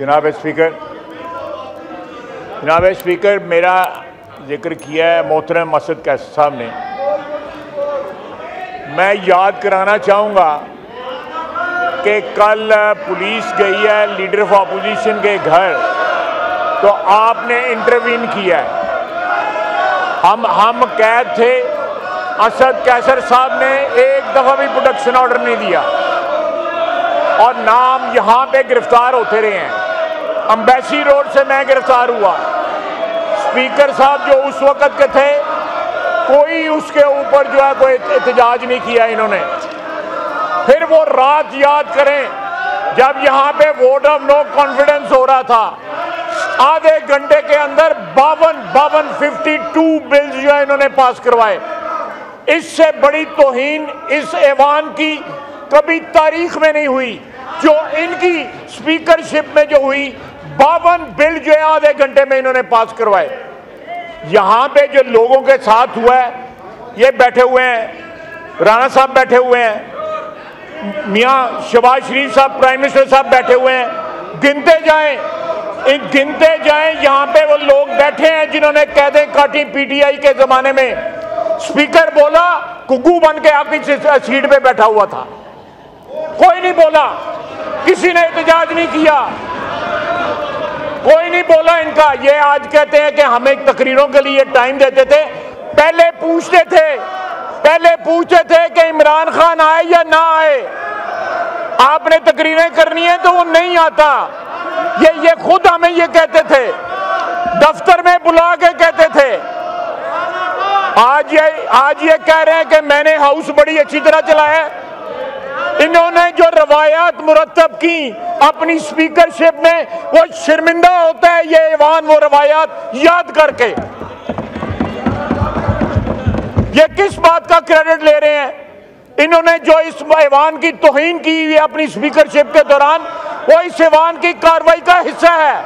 जनाब स्पीकर जनाब स्पीकर मेरा ज़िक्र किया है मोहतरम मसद कैस साहब ने। मैं याद कराना चाहूँगा कि कल पुलिस गई है लीडर ऑफ़ अपोजिशन के घर। तो आपने इंटरवीन किया है। हम हम कैद थे। असद कैसर साहब ने एक दफ़ा भी प्रोडक्शन ऑर्डर नहीं दिया। और नाम यहाँ पे गिरफ़्तार होते रहे हैं। अम्बेसी रोड से मैं गिरफ़्तार हुआ। स्पीकर साहब जो उस वक़्त के थे, कोई उसके ऊपर जो है कोई एहतजाज नहीं किया इन्होंने। फिर वो रात याद करें, जब यहाँ पे वोट ऑफ़ नो कॉन्फिडेंस हो रहा था। आधे घंटे के अंदर बावन बावन फिफ्टी टू बिल्स जो है इन्होंने पास करवाए। इससे बड़ी तोहीन इस ऐवान की कभी तारीख में नहीं हुई। जो इनकी स्पीकरशिप में जो हुई बावन बिल जो है आधे घंटे में इन्होंने पास करवाए। यहाँ पे जो लोगों के साथ हुआ है, ये बैठे हुए हैं, राणा साहब बैठे हुए हैं, मियाँ शबाज शरीफ साहब, प्राइम मिनिस्टर साहब बैठे हुए हैं। गिनते जाएँ, इन गिनते जाएँ, यहाँ पे वो लोग बैठे हैं जिन्होंने कैदे काटी पीटीआई के जमाने में। स्पीकर बोला कुकू बन के आपकी सीट पे बैठा हुआ था। कोई नहीं बोला, किसी ने एहतजाज नहीं किया। बोला इनका। ये आज कहते हैं कि हमें तकरीरों के लिए टाइम देते थे। पहले पूछते थे, पहले पूछते थे कि इमरान खान आए या ना आए। आपने तकरीरें करनी है तो वो नहीं आता। ये ये खुद हमें ये कहते थे। दफ्तर में बुला के कहते थे। आज ये आज ये कह रहे हैं कि मैंने हाउस बड़ी अच्छी तरह चलाया इन्होंने जो रवायात मुरतब की अपनी स्पीकरशिप में वो शर्मिंदा होता है ये ईवान वो रवायात याद करके। ये किस बात का क्रेडिट ले रहे हैं? इन्होंने जो इस ईवान की तोहन की हुई अपनी स्पीकरशिप के दौरान वो इस ईवान की कार्रवाई का हिस्सा है।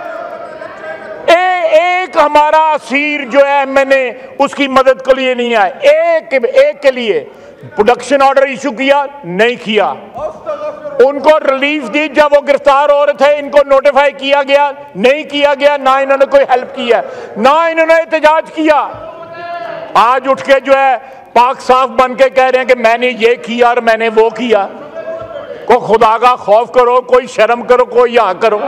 ए, एक हमारा असीर जो है मैंने उसकी मदद के लिए नहीं आया एक एक के लिए। प्रोडक्शन ऑर्डर इशू किया, नहीं किया। उनको रिलीफ दी जब वो गिरफ़्तार हो रहे थे, इनको नोटिफाई किया गया, नहीं किया गया, ना इन्होंने कोई हेल्प किया, ना इन्होंने एहतजाज किया। आज उठ के जो है, पाक साफ़ बन के कह रहे हैं कि मैंने ये किया और मैंने वो किया। को खुदा का खौफ करो, कोई शर्म करो, कोई यहाँ करो।